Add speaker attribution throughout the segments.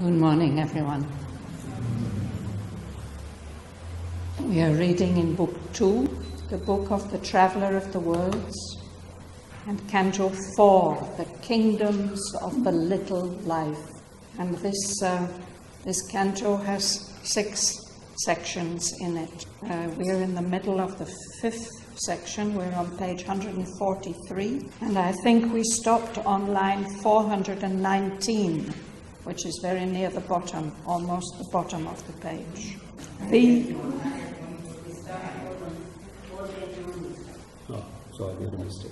Speaker 1: Good morning, everyone. We are reading in Book 2, the book of the Traveller of the Worlds, and Canto 4, the Kingdoms of the Little Life. And this, uh, this canto has six sections in it. Uh, we're in the middle of the fifth section. We're on page 143, and I think we stopped on line 419 which is very near the bottom, almost the bottom of the page. The
Speaker 2: Oh, sorry, made a mistake.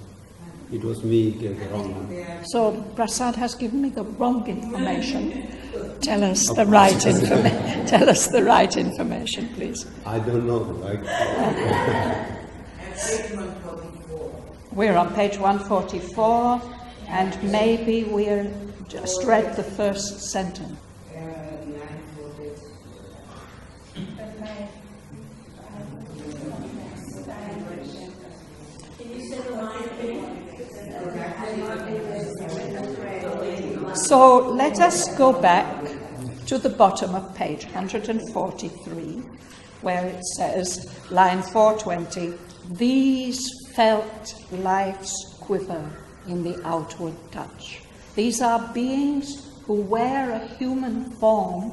Speaker 2: It was me gave the wrong one.
Speaker 1: so Prasad has given me the wrong information. Tell us the right information. Tell us the right information, please.
Speaker 2: I don't know, right?
Speaker 1: We're on page 144, and maybe we're just read the first sentence. So let us go back to the bottom of page 143, where it says, line 420, these felt life's quiver in the outward touch. These are beings who wear a human form,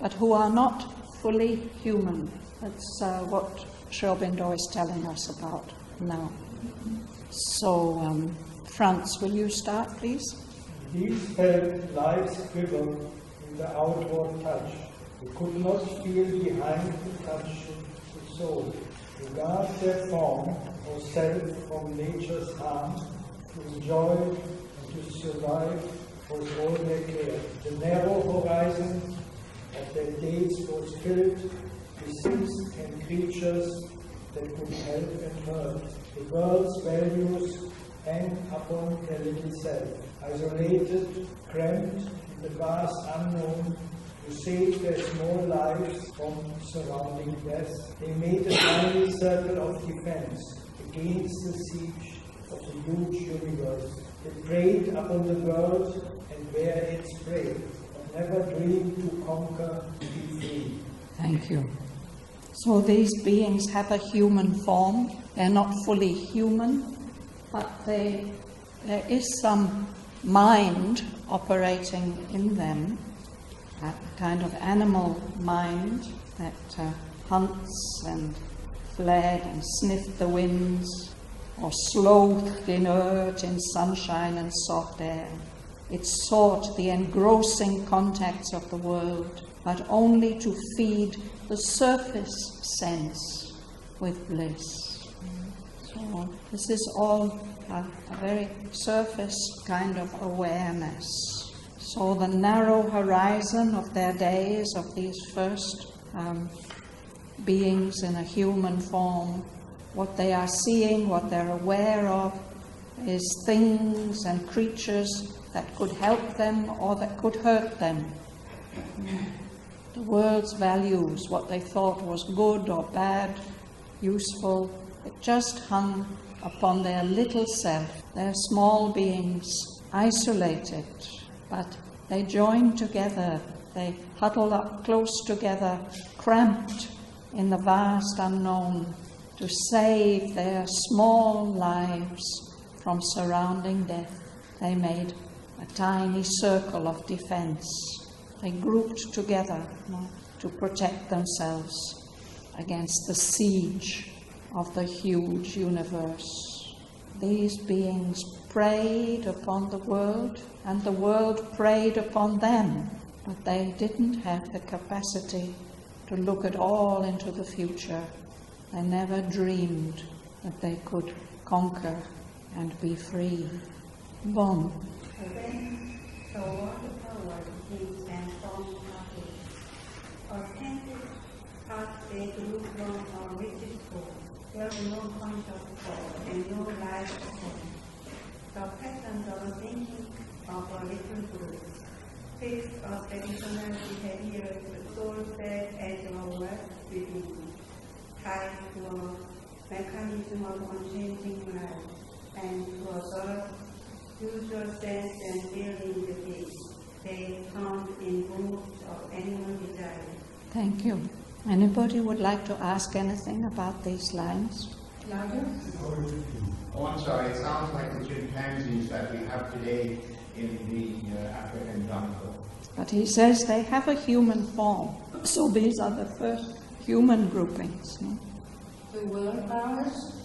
Speaker 1: but who are not fully human. That's uh, what Sri Aurobindo is telling us about now. So, um, Franz, will you start, please?
Speaker 3: These felt life's quiver in the outward touch. They could not feel behind the touch the soul. To guard their form or self from nature's harm, to enjoy to survive was all their care. The narrow horizon of their days was filled with things and creatures that could help and hurt. The world's values hang upon their little self. Isolated, cramped in the vast unknown, to save their small lives from surrounding death, they made a tiny circle of defense against the siege of the huge universe. They preyed upon the world and were its prey, but never dreamed to conquer to be free.
Speaker 1: Thank you. So these beings have a human form. They're not fully human, but they, there is some mind operating in them, a kind of animal mind that uh, hunts and fled and sniffed the winds, or sloathed inert in sunshine and soft air. It sought the engrossing contacts of the world, but only to feed the surface sense with bliss. So this is all a, a very surface kind of awareness. So the narrow horizon of their days, of these first um, beings in a human form, what they are seeing, what they're aware of, is things and creatures that could help them or that could hurt them. The world's values, what they thought was good or bad, useful, it just hung upon their little self, their small beings, isolated, but they joined together, they huddled up close together, cramped in the vast unknown to save their small lives from surrounding death. They made a tiny circle of defense. They grouped together you know, to protect themselves against the siege of the huge universe. These beings preyed upon the world, and the world preyed upon them, but they didn't have the capacity to look at all into the future. They never dreamed that they could conquer and be free. Bon.
Speaker 4: Our no of and no. The patterns of thinking of a little group. Fixed of traditional behavior, the soul said as work within, tied to a mechanism of unchanging life and to a birth usual sense and feeling the peace. They found in books
Speaker 1: Thank you. Anybody would like to ask anything about these lines?
Speaker 5: Oh, I'm sorry, it sounds like the chimpanzees that we have today in the uh, African jungle.
Speaker 1: But he says they have a human form. So these are the first human groupings. No?
Speaker 6: The world powers?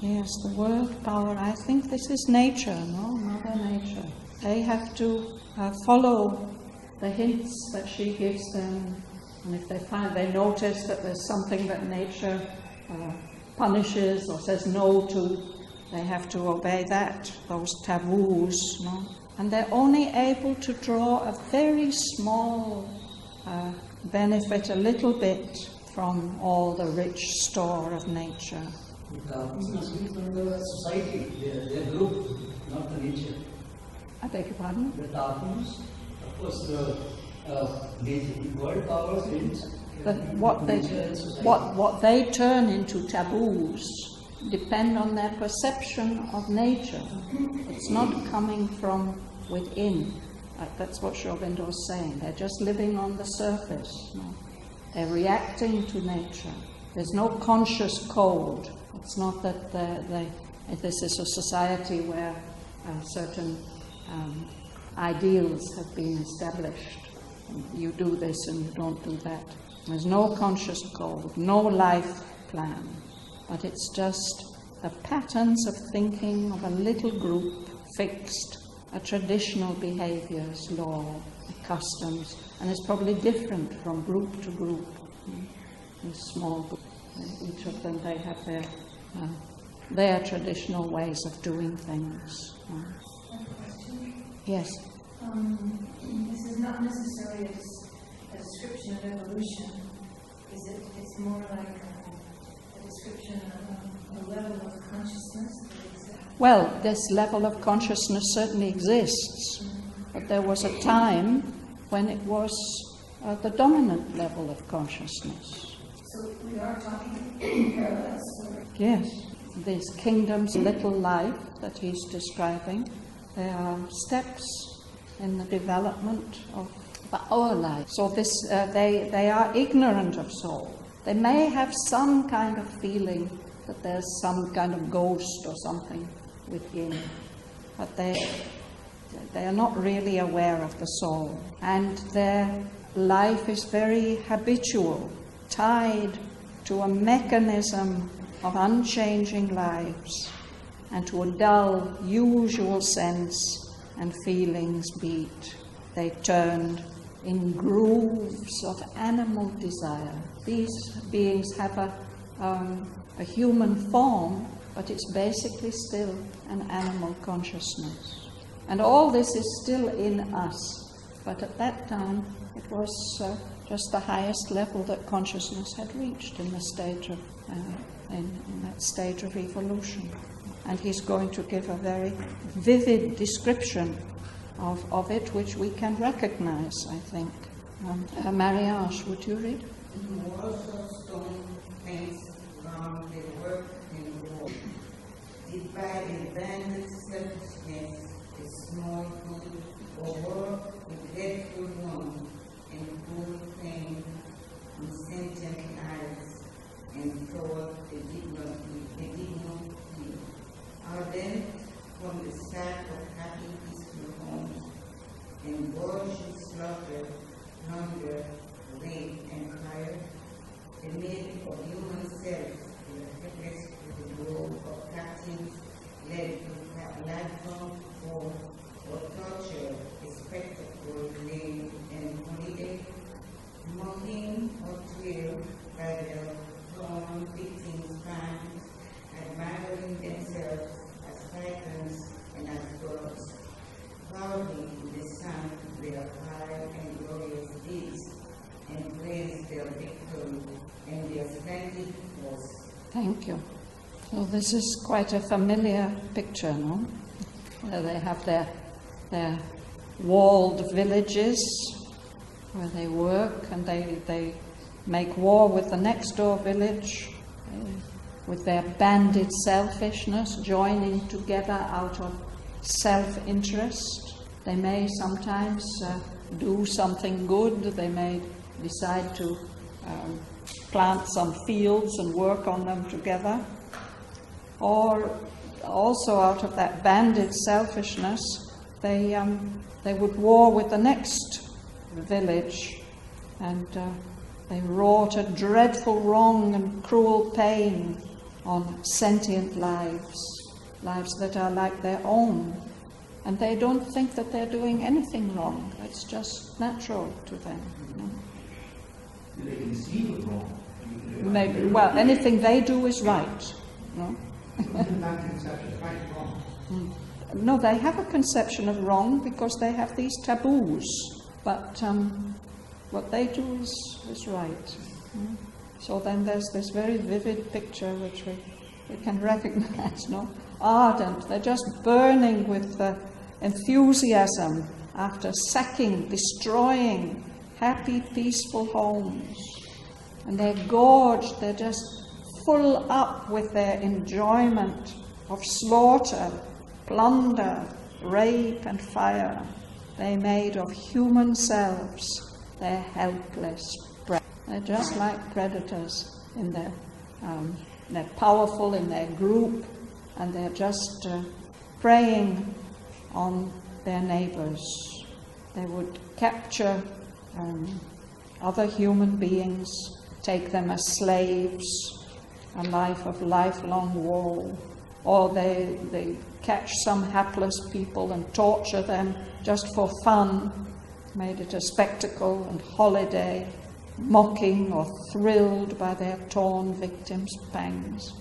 Speaker 1: Yes, the world power. I think this is nature, no? Mother Nature. They have to uh, follow the hints that she gives them. And if they find, they notice that there's something that nature uh, punishes or says no to, they have to obey that, those taboos, no? And they're only able to draw a very small uh, benefit, a little bit, from all the rich store of nature.
Speaker 7: The the society, their, group, not the nature.
Speaker 1: I beg your pardon?
Speaker 7: The darkness, of course, the, uh, world powers
Speaker 1: That what they, what, what they turn into taboos depend on their perception of nature. It's not coming from within. Uh, That's what Sri Aurobindo was saying. They're just living on the surface. They're reacting to nature. There's no conscious code. It's not that they, this is a society where uh, certain um, ideals have been established. You do this and you don't do that. There's no conscious code, no life plan, but it's just the patterns of thinking of a little group fixed, a traditional behaviors, law, customs, and it's probably different from group to group. mm, In small groups, each of them they have their uh, their traditional ways of doing things. uh. Yes.
Speaker 6: Um, this is not necessarily a, a description of evolution. Is it? It's more like a, a description of a, a level of consciousness that.
Speaker 1: Well, this level of consciousness certainly exists, but there was a time when it was uh, the dominant level of consciousness.
Speaker 6: So we are talking parallels.
Speaker 1: Yes, these kingdoms, little life that he's describing, they are steps in the development of our life. So this, uh, they, they are ignorant of soul. They may have some kind of feeling that there's some kind of ghost or something within, but they, they are not really aware of the soul. And their life is very habitual, tied to a mechanism of unchanging lives and to a dull, usual sense and feelings beat. They turned in grooves of animal desire. These beings have a, um, a human form, but it's basically still an animal consciousness. And all this is still in us, but at that time it was uh, just the highest level that consciousness had reached in the stage of, uh, in, in that stage of evolution. And he's going to give a very vivid description of, of it, which we can recognize, I think. Um, uh, Mariage, would you read?
Speaker 8: Good or work a dreadful one and full pain in sentient eyes and did not they did not. Ardent from the start of happy peaceful homes and gorgeous slaughter, hunger, rape, and fire, the need of human selves in the helpless the grove of captives led to fa- lifelong war or torture, a spectacle, lame and holiday, mocking or thrilled by their torn victims' crimes, admiring themselves as titans and as gods, proudly in the sun their high and glorious deeds, and praise their victory and their splendid force.
Speaker 1: Thank you. So this is quite a familiar picture, no? Where they have their, their walled villages where they work and they, they make war with the next door village uh, with their banded selfishness, joining together out of self interest. They may sometimes uh, do something good, they may decide to um, plant some fields and work on them together. Or also out of that banded selfishness, they, um, they would war with the next village and uh, they wrought a dreadful wrong and cruel pain on sentient lives, lives that are like their own. And they don't think that they're doing anything wrong. It's just natural to them. you know.
Speaker 9: They conceive of wrong.
Speaker 1: Maybe, well, anything they do is right. No?
Speaker 9: Isn't wrong?
Speaker 1: no, they have a conception of wrong because they have these taboos. But um, what they do is, is right. Mm. So then there's this very vivid picture which we, we can recognize, no? Ardent, they're just burning with uh, enthusiasm after sacking, destroying happy, peaceful homes. And they're gorged, they're just full up with their enjoyment of slaughter, plunder, rape, and fire. They made of human selves their helpless prey. They're just like predators in their, um, they're powerful in their group, and they're just uh, preying on their neighbors. They would capture um, other human beings, take them as slaves, a life of lifelong woe, or they, they catch some hapless people and torture them just for fun, made it a spectacle and holiday, mocking or thrilled by their torn victims' pangs.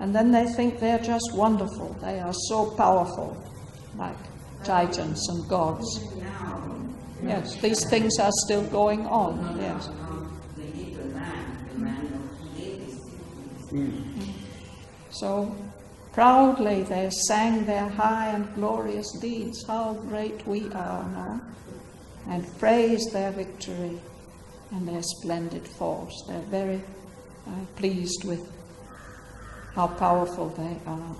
Speaker 1: And then they think they're just wonderful, they are so powerful, like titans and gods. Yes, these things are still going on, yes.
Speaker 8: now, the little man, the man of today is still
Speaker 1: So proudly they sang their high and glorious deeds, how great we are now, and praised their victory and their splendid force. They're very uh, pleased with how powerful they are.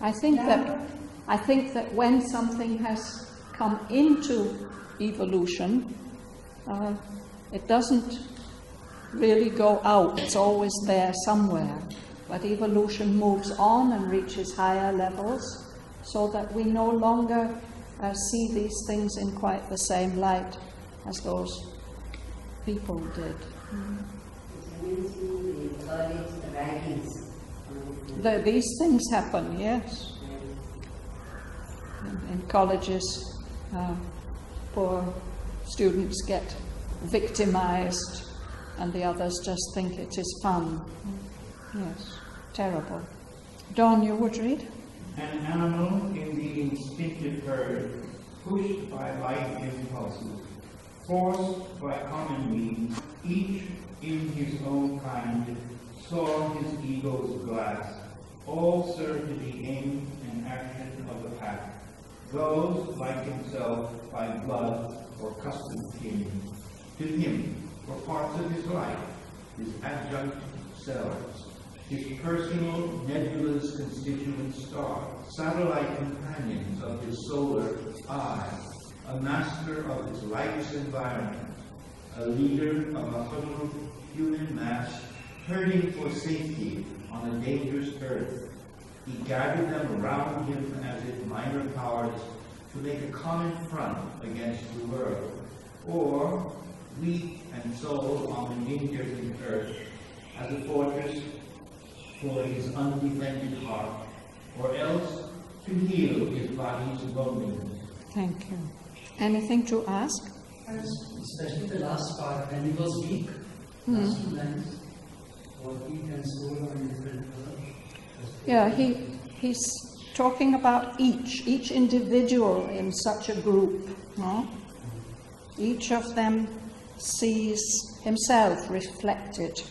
Speaker 1: I think that I think that when something has come into evolution, uh, it doesn't really go out. It's always there somewhere. But evolution moves on and reaches higher levels, so that we no longer uh, see these things in quite the same light as those people did. The, these things happen, yes. In, in colleges, uh, poor students get victimized, and the others just think it is fun. Yes, terrible. Don, you would read?
Speaker 5: An animal in the instinctive herd, pushed by life impulses, forced by common means, each in his own kind, saw his ego's glass. All served to the aim and action of the pack. Those, like himself, by blood or custom kin. To him, for parts of his life, his adjunct selves, his personal nebulous constituent star, satellite companions of his solar eye, a master of his life's environment, a leader of a huddled human mass herding for safety on a dangerous earth. He gathered them around him as if minor powers to make a common front against the world, or weak and soul on an indifferent earth as a fortress for his undefended heart, or else to heal his body's loneliness.
Speaker 1: Thank you. Anything to ask?
Speaker 7: Especially the last part, when he was weak, last two lines, or weak and soul are in different colors.
Speaker 1: Yeah, he, he's talking about each, each individual in such a group. No? Each of them sees himself reflected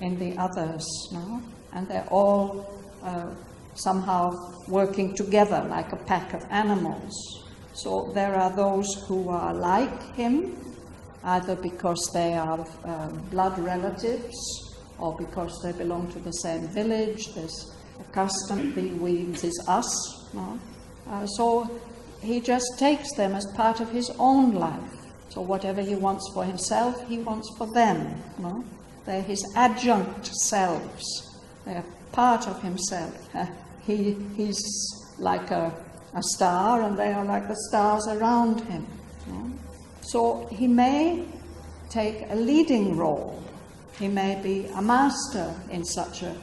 Speaker 1: in the others, no? and they're all uh, somehow working together like a pack of animals. So there are those who are like him, either because they are uh, blood relatives or because they belong to the same village. There's custom, the is us. No? Uh, so he just takes them as part of his own life. So whatever he wants for himself, he wants for them. No? They're his adjunct selves. They're part of himself. Uh, he, he's like a, a star, and they are like the stars around him. no? So he may take a leading role. He may be a master in such a,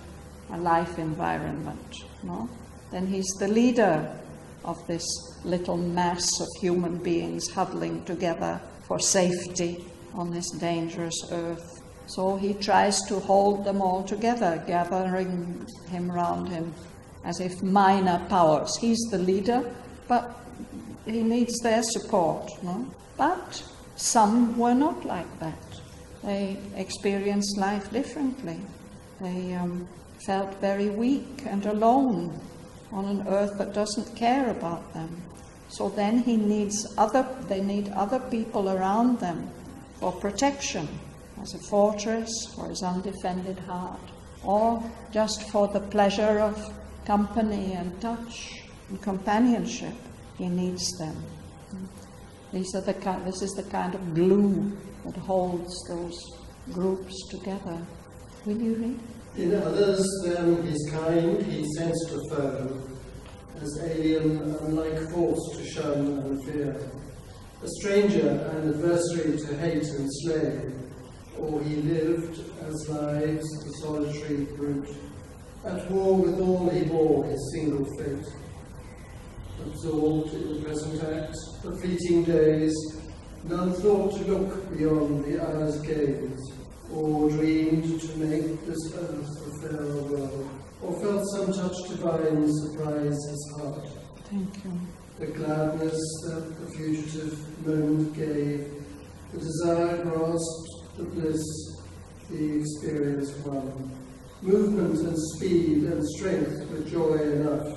Speaker 1: a life environment. No? Then he's the leader of this little mass of human beings huddling together for safety on this dangerous earth. So he tries to hold them all together, gathering him round him as if minor powers. He's the leader, but he needs their support. No? But some were not like that. They experienced life differently. They um, felt very weak and alone on an earth that doesn't care about them. So then he needs other, they need other people around them for protection, as a fortress for his undefended heart, or just for the pleasure of company and touch and companionship. He needs them. These are the kind, this is the kind of glue that holds those groups together. Will you read?
Speaker 10: In others than his kind he sends to foe, as alien, unlike force to shun and fear, a stranger and adversary to hate and slay, or he lived as lives the solitary brute, at war with all he bore his single fate. Absorbed in the present act, the fleeting days, none thought to look beyond the hour's gaze, or dreamed to make this earth a fairer world, or felt some touch divine surprise his heart.
Speaker 1: Thank you.
Speaker 10: The gladness that the fugitive moment gave, the desire grasped, the bliss the experience won. Movement and speed and strength with joy enough,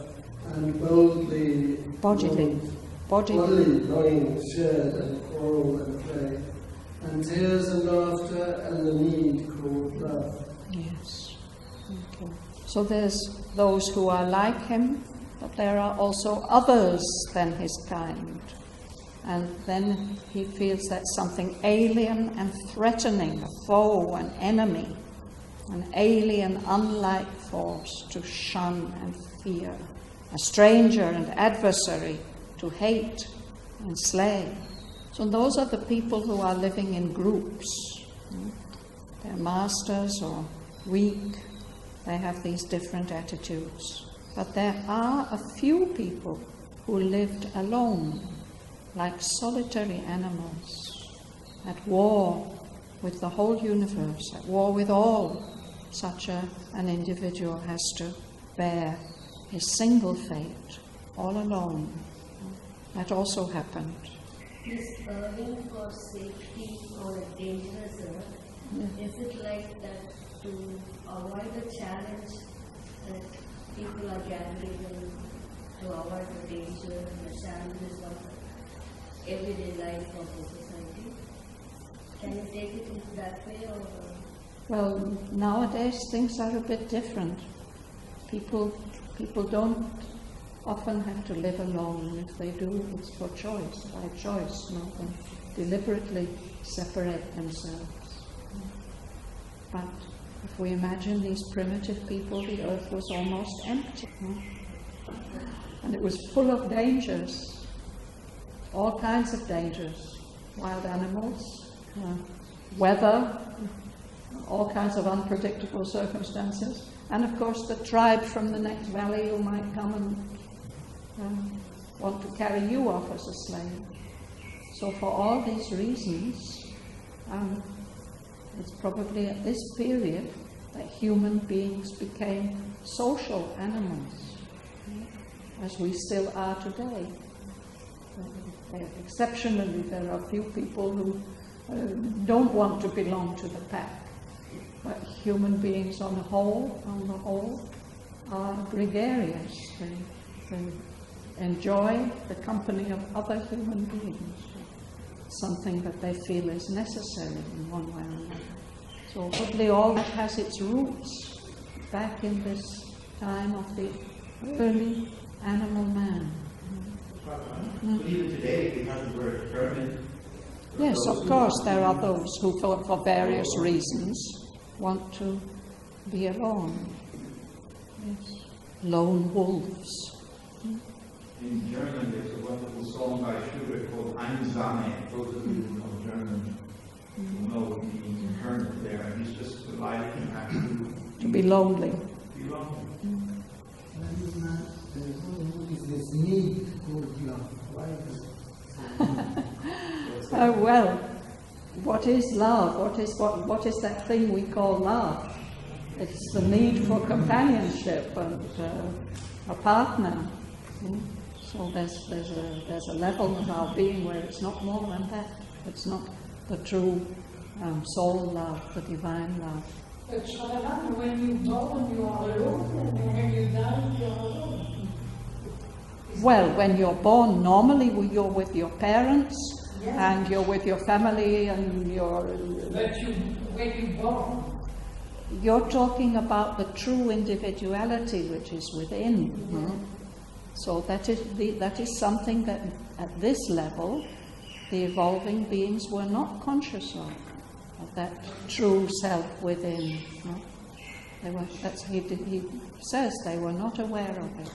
Speaker 10: and boldly
Speaker 1: Bodily. Bodily.
Speaker 10: bodily longing shared and quarrel and play, and tears and laughter and the need called love.
Speaker 1: Yes. You. So there's those who are like him, but there are also others than his kind. And then he feels that something alien and threatening, a foe, an enemy, an alien, unlike force to shun and fear, a stranger and adversary to hate and slay. So those are the people who are living in groups. Hmm? They're masters or weak. They have these different attitudes. But there are a few people who lived alone, like solitary animals, at war with the whole universe, at war with all. Such a, an individual has to bear his single fate, all alone. That also happened.
Speaker 11: This burning for safety or a dangerous earth, is it like that to avoid the challenge that people are gathering in to avoid the danger and the challenges of everyday life of the society? Can you take it into that way or?
Speaker 1: Well, nowadays things are a bit different. People, people don't often have to live alone, and if they do, it's for choice, by choice, not deliberately separate themselves. But if we imagine these primitive people, the earth was almost empty. And it was full of dangers, all kinds of dangers, wild animals, uh, weather, all kinds of unpredictable circumstances, and of course the tribe from the next valley who might come and want to carry you off as a slave. So, for all these reasons, um, it's probably at this period that human beings became social animals, as we still are today. Uh, Exceptionally, there are few people who uh, don't want to belong to the pack. But human beings on the whole, on the whole, are gregarious. They, they enjoy the company of other human beings, something that they feel is necessary in one way or another. So probably all that has its roots back in this time of the early animal man.
Speaker 9: But even today, we have the word hermit.
Speaker 1: Yes, of course, there are those who, for, for various reasons, want to be alone. Yes. Lone wolves.
Speaker 5: In German, there's a wonderful song by Schubert called Einsame. Those of you who know German will know what he means in there. And he's just delighted to have to
Speaker 1: To be lonely.
Speaker 5: be lonely.
Speaker 10: Is this need called love? Why is
Speaker 1: Oh, well, what is love? What is, what, what is that thing we call love? It's the need for companionship and uh, a partner. Mm. So there's, there's, a, there's a level of our being where it's not more than that. It's not the true um, soul love, the divine love.
Speaker 6: But Shraddhavan, when you born, you are alone, and when you die, you are alone.
Speaker 1: Well, when you're born, normally you're with your parents
Speaker 6: Yeah.
Speaker 1: and you're with your family and you're.
Speaker 6: But you, when you born,
Speaker 1: You're talking about the true individuality which is within. hmm? So that is, the, that is something that at this level the evolving beings were not conscious of, of that true self within. They were, that's, he, he says they were not aware of it.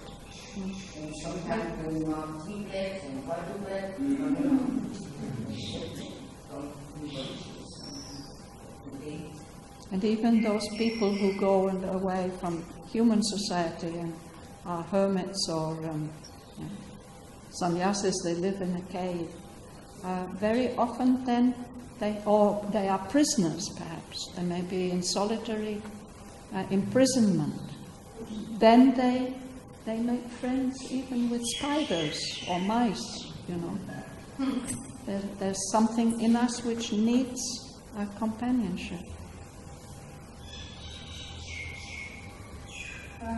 Speaker 8: And
Speaker 1: even those people who go and away from human society and are hermits or um, you know, sannyasis, they live in a cave, uh, very often then they, or they are prisoners perhaps, they may be in solitary uh, imprisonment. Then they, they make friends even with spiders or mice, you know. There, there's something in us which needs uh, companionship.
Speaker 6: uh,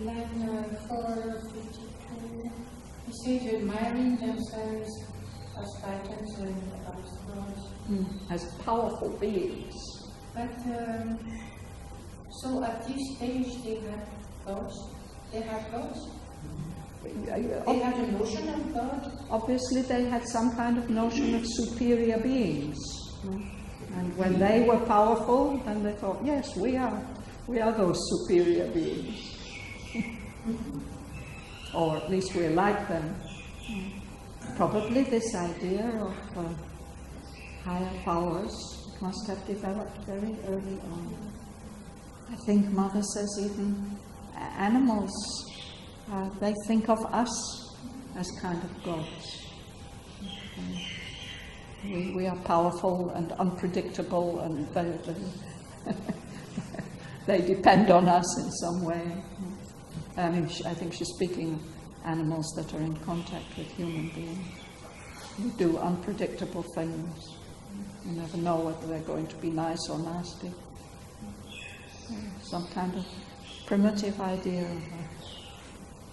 Speaker 6: line uh, 452, he says admiring themselves as titans and as gods.
Speaker 1: Mm, as powerful beings.
Speaker 6: But um, so at this stage they had gods. They had gods. They had a notion of God.
Speaker 1: Obviously, they had some kind of notion of superior beings. mm. And when they were powerful, then they thought, yes, we are, we are those superior beings. Or at least we're like them. Mm. Probably this idea of uh, higher powers must have developed very early on. I think Mother says even animals, uh, they think of us as kind of gods. We, we are powerful and unpredictable and they depend on us in some way. I mean, she, I think she's speaking of animals that are in contact with human beings. We do unpredictable things. You never know whether they're going to be nice or nasty. Some kind of primitive idea of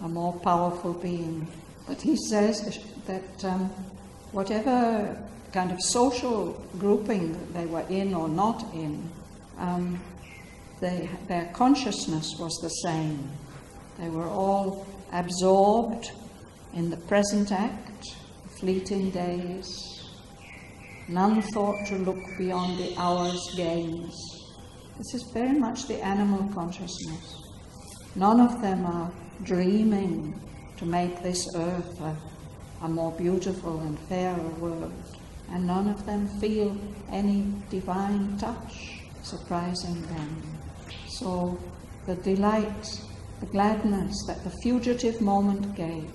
Speaker 1: a, a more powerful being. But he says that um, whatever kind of social grouping they were in or not in, um, they, their consciousness was the same. They were all absorbed in the present act, fleeting days. None thought to look beyond the hour's gains. This is very much the animal consciousness. None of them are dreaming to make this earth a, a more beautiful and fairer world. And none of them feel any divine touch surprising them. So the delight, the gladness that the fugitive moment gave,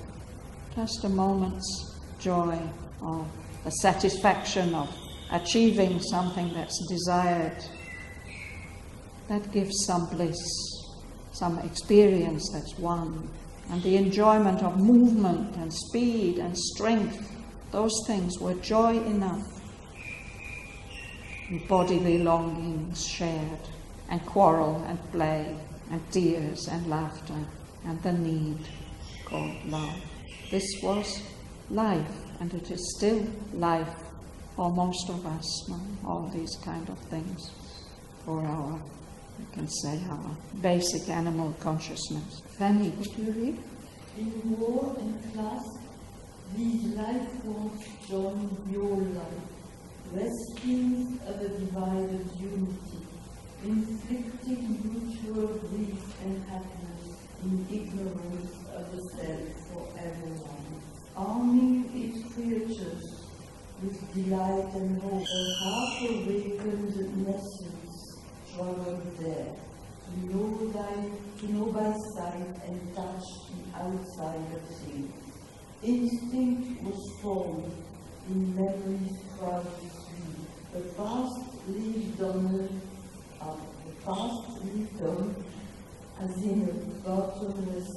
Speaker 1: just a moment's joy of the satisfaction of achieving something that's desired, that gives some bliss, some experience that's won. And the enjoyment of movement and speed and strength, those things were joy enough. And bodily longings shared, and quarrel and play, and tears and laughter, and the need called love. This was life, and it is still life for most of us, no? all these kind of things, for our, you can say, our basic animal consciousness. Fanny, would you read?
Speaker 12: In war and class, these life force join your life, rescues of a divided unity, inflicting mutual grief and happiness in ignorance of the self for everyone, arming its creatures with delight and hope, a half-awakened nescience traveled there, to know, thy, to know by sight and touch the outside of things. Instinct was formed in memory's crowded sleep. The past lived on a, past lived as in a bottomless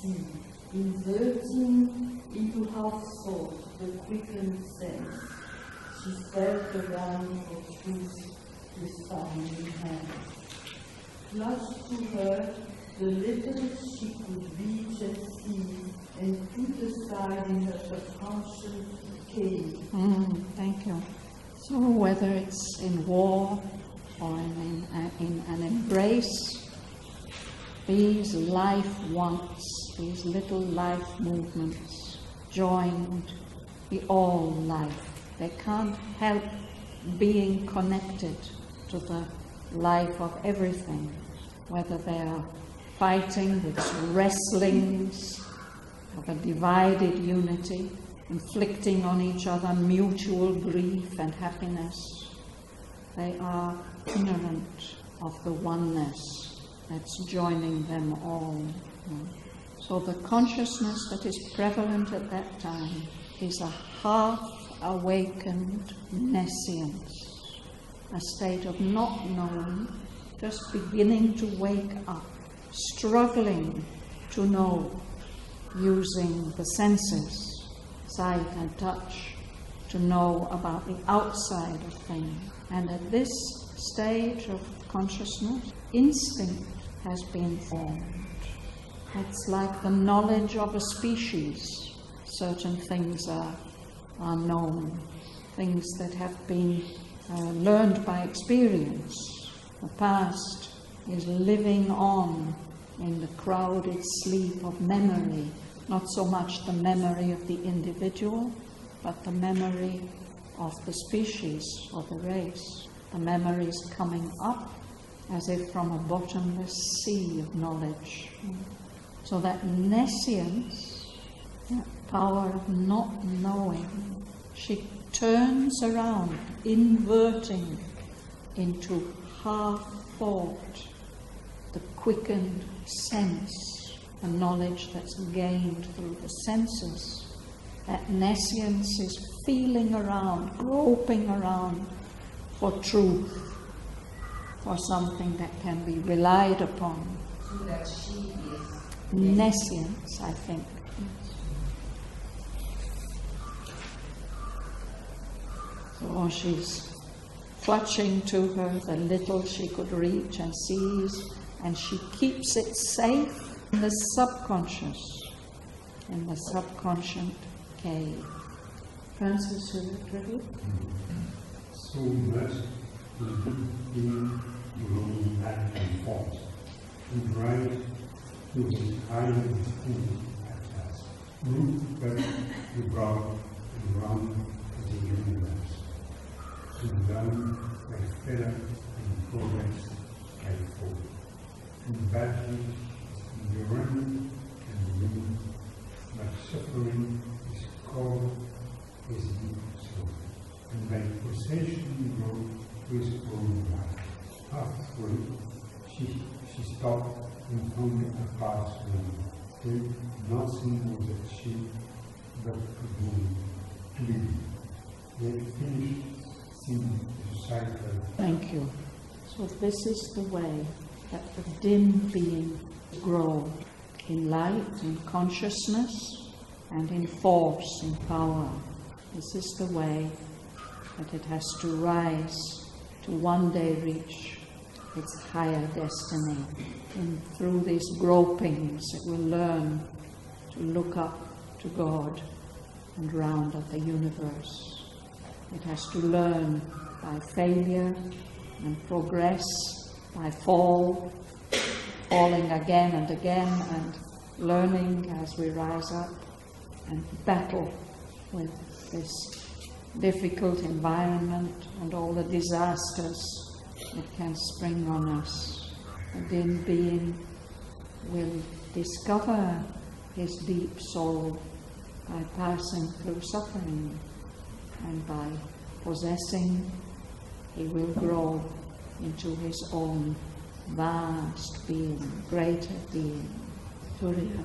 Speaker 12: sea, inverting into half thought the quickened sense. She felt around for truth with founding hands. Clutched to her the little she could reach and see, and put aside in her subconscious cave.
Speaker 1: Mm, thank you. So whether it's in war or in, in, in an embrace, these life wants, these little life movements joined the all life. They can't help being connected to the life of everything, whether they are fighting, it's wrestlings of a divided unity, inflicting on each other mutual grief and happiness. They are ignorant of the oneness that's joining them all. So the consciousness that is prevalent at that time is a half awakened nescience, a state of not knowing, just beginning to wake up, struggling to know using the senses, sight and touch, to know about the outside of things. And at this stage of consciousness, instinct has been formed. It's like the knowledge of a species. Certain things are, are known, things that have been uh, learned by experience. The past is living on in the crowded sleep of memory, not so much the memory of the individual, but the memory of the species or the race. The memories coming up as if from a bottomless sea of knowledge. So that nescience, that power of not knowing, she turns around, inverting into half thought, the quickened sense, the knowledge that's gained through the senses. That nescience is feeling around, groping around for truth, for something that can be relied upon.
Speaker 8: So that she is
Speaker 1: Nescience, I think. So she's clutching to her the little she could reach and seize, and she keeps it safe in the subconscious, in the subconscious cave. Francis, you ready?
Speaker 13: So much being rolling back and forth, and right to the thing at us. Root but the broad and run to the universe. To learn by feather and progress by fall. And battle enduring and move, but suffering called is deep soul. And by possession grow with own life. Halfway, she, she stopped and found a pathway. Then nothing was achieved but to do, to be. They finished seeing the cycle.
Speaker 1: Thank you. So this is the way that the dim being grow in light, in consciousness, and in force, and power. This is the way that it has to rise to one day reach its higher destiny. And through these gropings, it will learn to look up to God and round at the universe. It has to learn by failure and progress, by fall, falling again and again, and learning as we rise up, and battle with this difficult environment and all the disasters that can spring on us. And then being will discover his deep soul by passing through suffering and by possessing, he will grow into his own vast being, greater being. Turiya.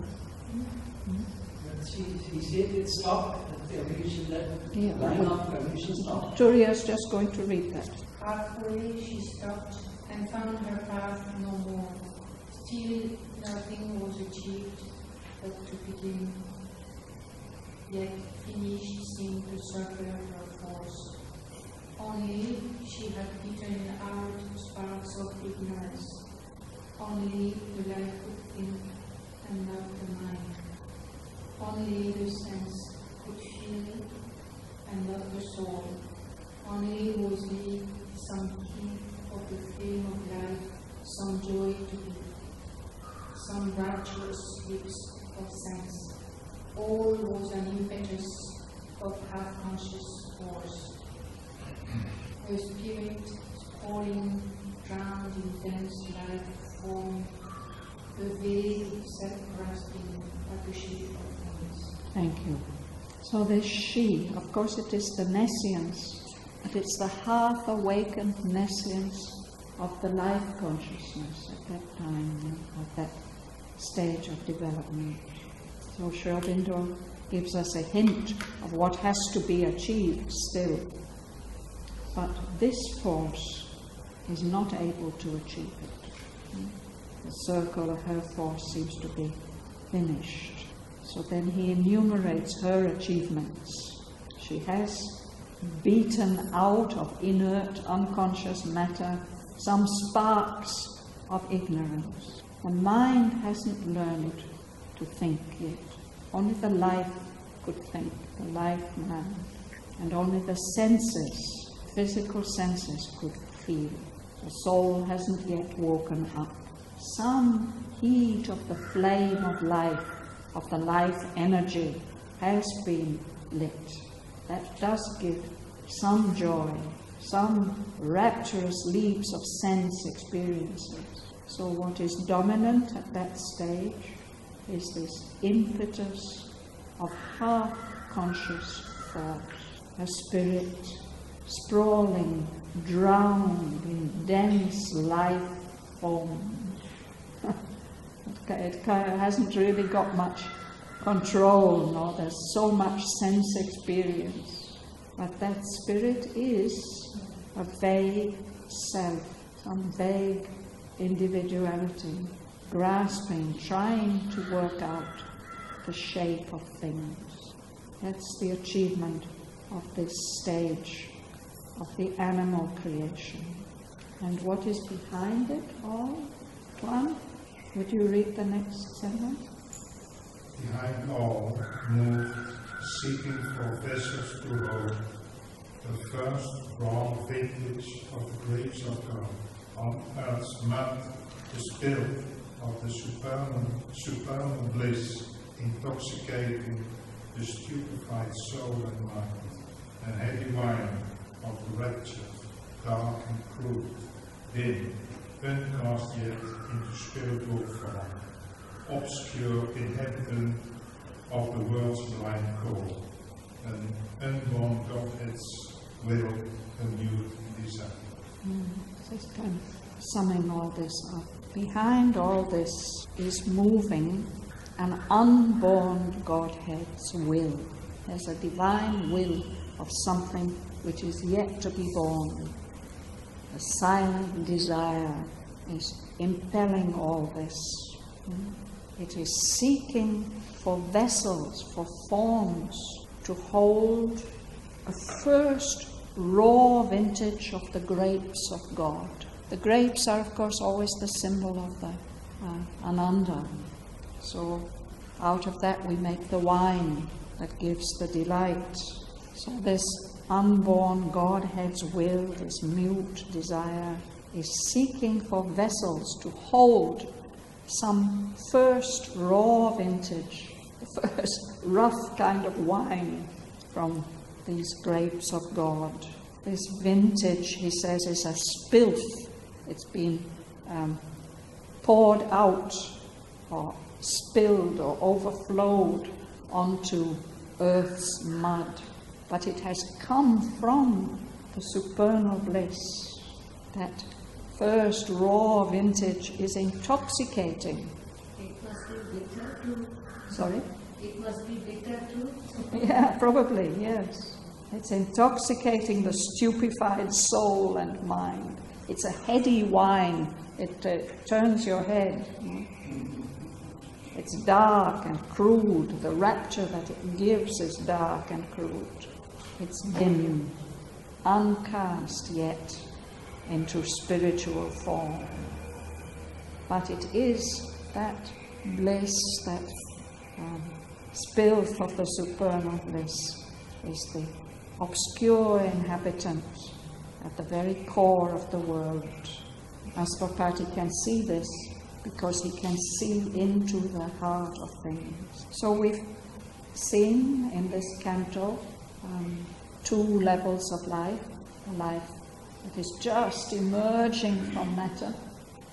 Speaker 7: But He, he said it stopped at the evolution level.
Speaker 1: Yeah,
Speaker 7: Line stopped.
Speaker 1: Turiya's just going to read that.
Speaker 6: Halfway she stopped and found her path no more. Still nothing was achieved but to begin. Yet finish seemed to suffer her force. Only she had beaten out sparks of ignorance. Only the life think and not the mind. Only the sense could feel and not the soul. Only was there some heat of the flame of life, some joy to be, some rapturous leaps of sense. All was an impetus of half-conscious force. Her spirit, calling, drowned in dense life form, the vague self-grasping like a sheet of.
Speaker 1: Thank you. So this she, of course it is the nescience, but it's the half awakened nescience of the life consciousness at that time, at that stage of development. So Sri Aurobindo gives us a hint of what has to be achieved still. But this force is not able to achieve it. Hmm? The circle of her force seems to be finished. So then he enumerates her achievements. She has beaten out of inert, unconscious matter some sparks of ignorance. The mind hasn't learned to think yet. Only the life could think, the life man. And only the senses, physical senses, could feel. The soul hasn't yet woken up. Some heat of the flame of life, of the life energy, has been lit. That does give some joy, some rapturous leaps of sense experiences. So, what is dominant at that stage is this impetus of half conscious thought, a spirit sprawling, drowned in dense life forms. It hasn't really got much control, no, there's so much sense experience. But that spirit is a vague self, some vague individuality, grasping, trying to work out the shape of things. That's the achievement of this stage of the animal creation. And what is behind it all? Tuan, would you read the next sentence?
Speaker 13: Behind all moved, seeking for vessels to hold the first raw vintage of the grapes of God. On earth's mud, the spilth of the supernal, supernal bliss, intoxicating the stupefied soul and mind, and heavy wine of the rapture, dark and crude, dim, uncast yet into spiritual form obscure inhabitant of the world's blind core, an unborn Godhead's will and new desire.
Speaker 1: Mm, just kind of summing all this up. Behind all this is moving an unborn Godhead's will. There's a divine will of something which is yet to be born. A silent desire is impelling all this. It is seeking for vessels, for forms to hold a first raw vintage of the grapes of God. The grapes are, of course, always the symbol of the uh, Ananda. So, out of that, we make the wine that gives the delight. So, this unborn Godhead's will, this mute desire, is seeking for vessels to hold some first raw vintage, the first rough kind of wine from these grapes of God. This vintage, he says, is a spilth. It's been um, poured out or spilled or overflowed onto earth's mud, but it has come from the supernal bliss. That first raw vintage is intoxicating.
Speaker 11: It must be bitter too.
Speaker 1: Sorry?
Speaker 11: It must be bitter too.
Speaker 1: Yeah, probably, yes. It's intoxicating the stupefied soul and mind. It's a heady wine. It uh, turns your head. It's dark and crude. The rapture that it gives is dark and crude. It's dim, uncast yet into spiritual form. But it is that bliss, that um, spilth of the supernal bliss, is the obscure inhabitant at the very core of the world. Aswapati can see this because he can see into the heart of things. So we've seen in this canto um, two levels of life. The life that is just emerging from matter,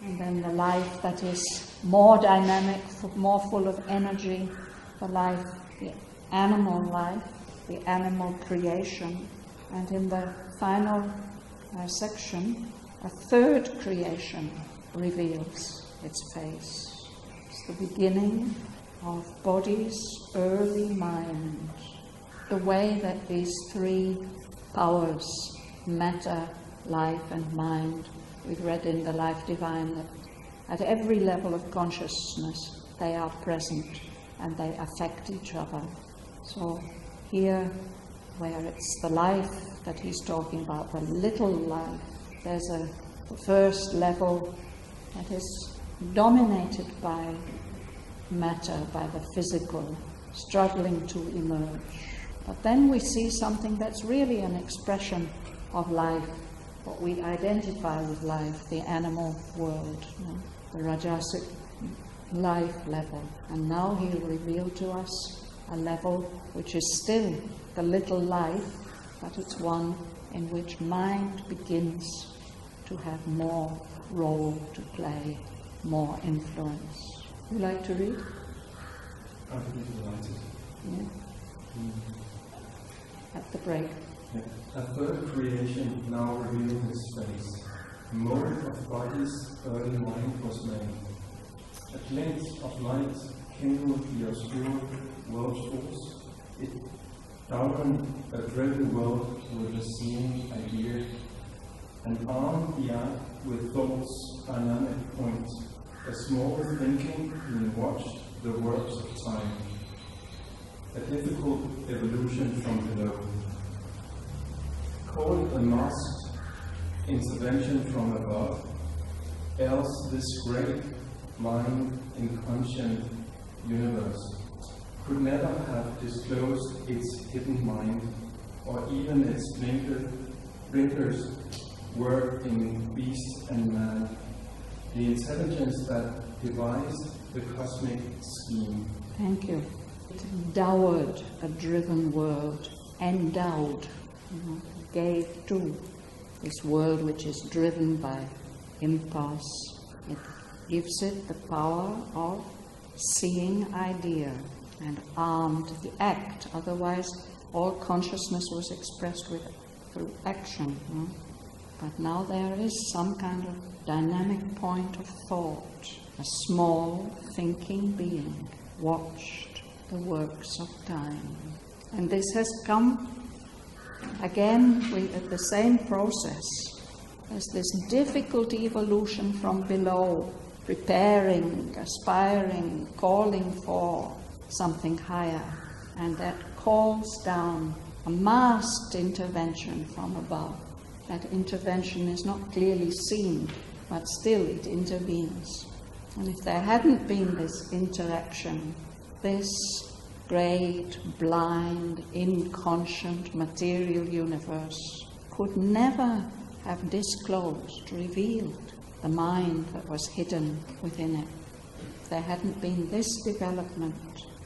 Speaker 1: and then the life that is more dynamic, more full of energy, the life, the animal life, the animal creation, and in the final uh, section, a third creation reveals its face. It's the beginning of body's early mind, the way that these three powers, matter, life, and mind, we've read in the Life Divine that at every level of consciousness they are present and they affect each other. So here, where it's the life that he's talking about, the little life, there's a first level that is dominated by matter, by the physical, struggling to emerge. But then we see something that's really an expression of life, what we identify with life, the animal world, you know, the Rajasic life level. And now he'll reveal to us a level which is still the little life, but it's one in which mind begins to have more role to play, more influence. You like to read?
Speaker 14: I would be delighted.
Speaker 1: Yeah. At the break.
Speaker 14: A third creation now revealed his face. Mold of bodies early mind was made. A glint of light kindled the obscure world's force. It darkened a driven world with a seeing idea, and armed the eye with thought's dynamic point. A small thinking being watched the works of time. A difficult evolution from below. Call it a masked intervention from above, else this great mind and inconscient universe could never have disclosed its hidden mind or even its blinker, blinkers were in beast and man, the intelligence that devised the cosmic scheme.
Speaker 1: Thank you. Dowered a driven world, endowed, you know, gave to this world which is driven by impulse. It gives it the power of seeing idea and armed the act. Otherwise, all consciousness was expressed with through action. you know. But now there is some kind of dynamic point of thought. A small thinking being watched the works of time. And this has come again with the same process. as this difficult evolution from below, preparing, aspiring, calling for something higher, and that calls down a masked intervention from above. That intervention is not clearly seen, but still it intervenes. And if there hadn't been this interaction, this great, blind, inconscient material universe could never have disclosed, revealed the mind that was hidden within it. There hadn't been this development,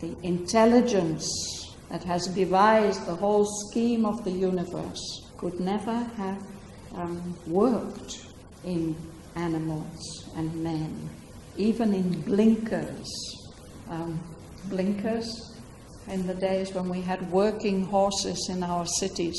Speaker 1: the intelligence that has devised the whole scheme of the universe could never have um, worked in animals and men, even in blinkers. Um, blinkers in the days when we had working horses in our cities,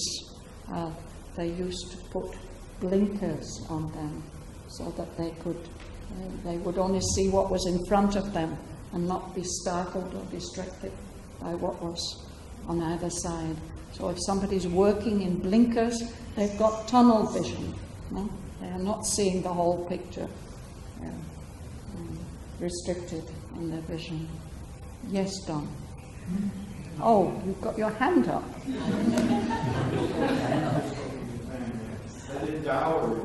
Speaker 1: uh, they used to put blinkers on them so that they could uh, they would only see what was in front of them and not be startled or distracted by what was on either side. So if somebody's working in blinkers, they've got tunnel vision. No? They are not seeing the whole picture. They're um, restricted in their vision. Yes, Don. Oh, you've got your hand up.
Speaker 9: Is dowry,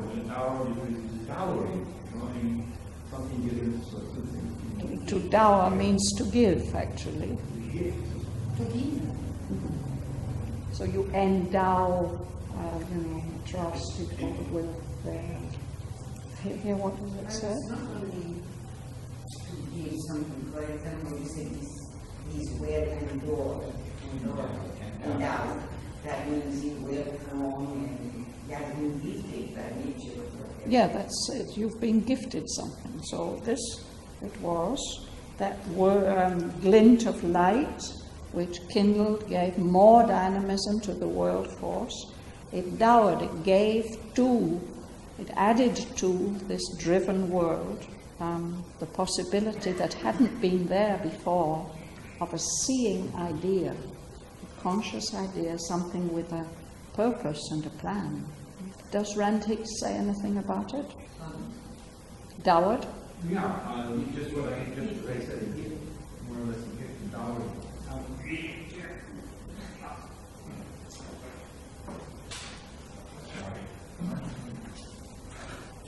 Speaker 9: to
Speaker 1: dower means to give, actually.
Speaker 6: To give.
Speaker 1: So you endow, uh, you know, trust, with God will there. Here, here, what does it say?
Speaker 8: For example, you say he's, he's well endured, endured, endowed. That means he's well formed and he been gifted by nature.
Speaker 1: Yeah, that's it. You've been gifted something. So this, it was that were, um, glint of light which kindled, gave more dynamism to the world force. It dowered, it gave to, it added to this driven world um, the possibility that hadn't been there before of a seeing idea, a conscious idea, something with a purpose and a plan. Does Rand say anything about it? Doward?
Speaker 9: Yeah, uh, just what I, just said, more or less gift. Um,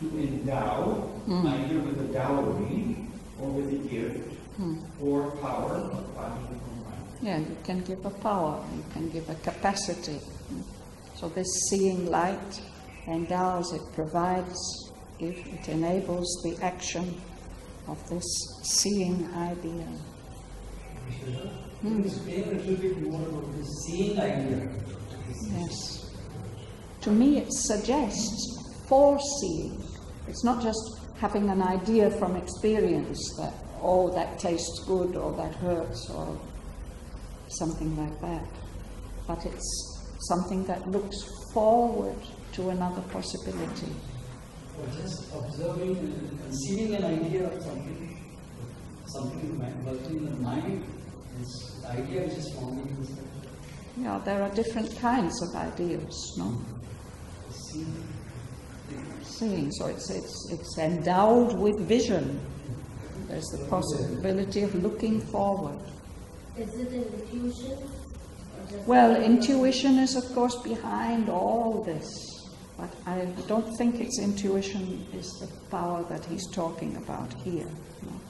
Speaker 9: To endow,
Speaker 1: Hmm.
Speaker 9: either with a dowry, or with a gift,
Speaker 1: Hmm.
Speaker 9: or power, of body or mind.
Speaker 1: Yeah, you can give a power, you can give a capacity. So this seeing light endows, it provides, it, it enables the action of this seeing idea.
Speaker 7: Explain a little bit more about this seeing idea?
Speaker 1: Yes. To me, it suggests foreseeing. It's not just having an idea from experience that, oh, that tastes good or that hurts or something like that. But it's something that looks forward to another possibility.
Speaker 7: Or just observing and conceiving an idea of something, something working in the mind, is the idea which is forming
Speaker 1: Yeah, there are different kinds of ideas, no? So it's, it's, it's endowed with vision. There's the possibility of looking forward.
Speaker 11: Is it intuition?
Speaker 1: Well, intuition is, of course, behind all this, but I don't think it's intuition is the power that he's talking about here. No.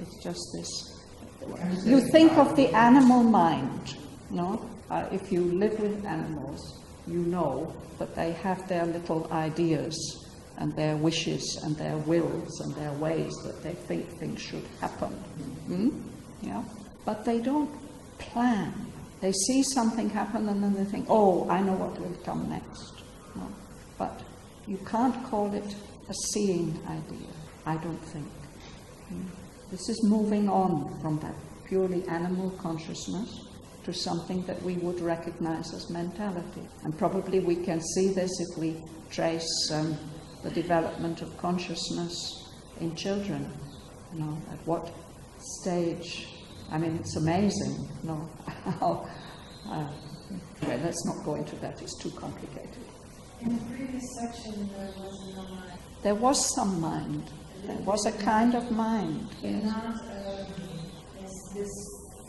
Speaker 1: It's just this. You think of the animal mind, no? Uh, if you live with animals, you know that they have their little ideas and their wishes and their wills and their ways that they think things should happen. Hmm? Yeah? But they don't plan. They see something happen and then they think, oh, I know what will come next. No. But you can't call it a seeing idea, I don't think. Hmm. This is moving on from that purely animal consciousness to something that we would recognize as mentality. And probably we can see this if we trace um, the development of consciousness in children. You know, at what stage? I mean, it's amazing. You know, how. Uh, let's not go into that. It's too complicated.
Speaker 6: In the previous section, there was no mind.
Speaker 1: There was some mind. There was a kind of mind. Yes.
Speaker 6: Not uh, this, this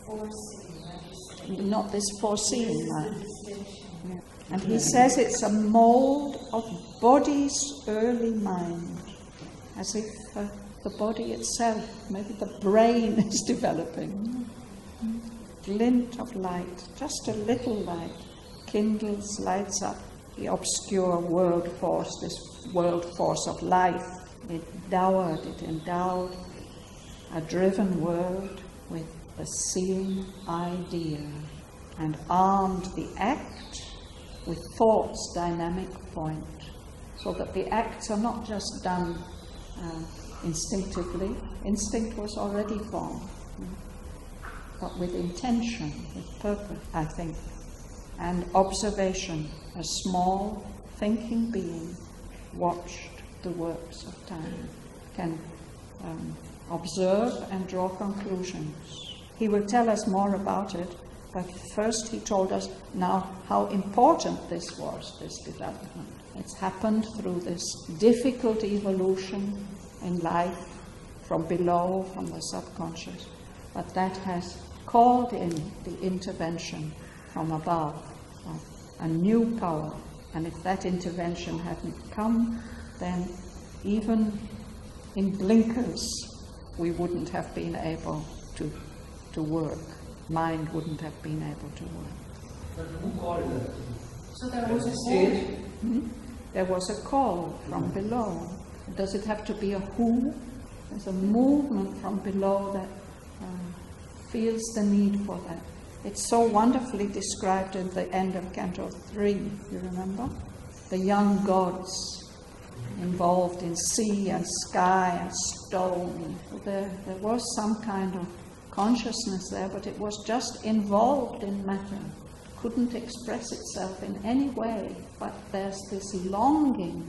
Speaker 6: foreseeing, like you say.
Speaker 1: Not this foreseeing
Speaker 6: This is the
Speaker 1: mind. Yeah. And he says it's a mold of body's early mind, as if uh, the body itself, maybe the brain is developing. Glint of light, just a little light, kindles, lights up the obscure world force, this world force of life. It dowered, it endowed a driven world with a seeing idea. and armed the act with thought's dynamic point, so that the acts are not just done uh, instinctively. Instinct was already formed, but with intention, with purpose, I think, and observation. A small thinking being watched the works of time, can um, observe and draw conclusions. He will tell us more about it, but first he told us now how important this was, this development. It's happened through this difficult evolution in life from below, from the subconscious, but that has called in the intervention from above, a new power. And if that intervention hadn't come, then even in blinkers, we wouldn't have been able to, to work. Mind wouldn't have been able to work.
Speaker 7: But who called that?
Speaker 1: So there was a
Speaker 7: stage.
Speaker 1: Hmm? There was a call from below. Does it have to be a who? There's a movement from below that uh, feels the need for that. It's so wonderfully described at the end of Canto 3, you remember? The young gods involved in sea and sky and stone. There, there was some kind of consciousness there, but it was just involved in matter. Couldn't express itself in any way, but there's this longing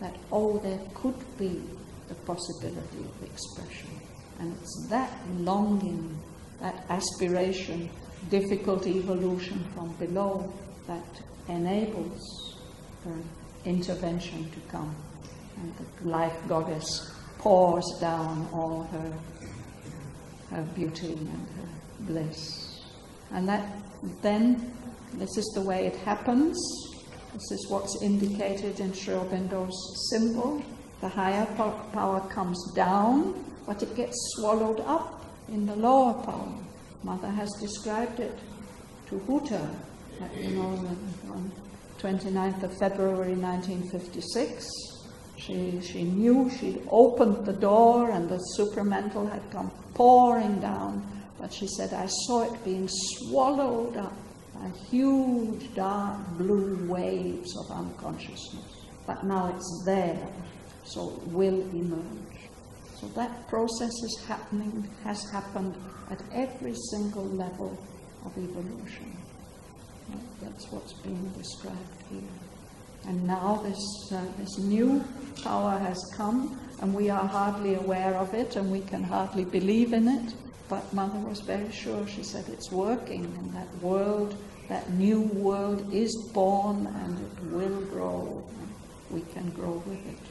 Speaker 1: that, oh, there could be the possibility of expression. And it's that longing, that aspiration, difficult evolution from below that enables intervention to come. And the life goddess pours down all her, her beauty and her bliss. And that then, this is the way it happens. This is what's indicated in Sri Aurobindo's symbol. The higher power comes down, but it gets swallowed up in the lower power. Mother has described it to Huta, you know, on 29th of February 1956. She, she knew she'd opened the door and the supramental had come pouring down, but she said, I saw it being swallowed up by huge dark blue waves of unconsciousness. But now it's there, so it will emerge. So that process is happening, has happened at every single level of evolution. That's what's being described here. And now this, uh, this new power has come, and we are hardly aware of it, and we can hardly believe in it. But Mother was very sure. She said it's working, and that world, that new world is born, and it will grow. We can grow with it.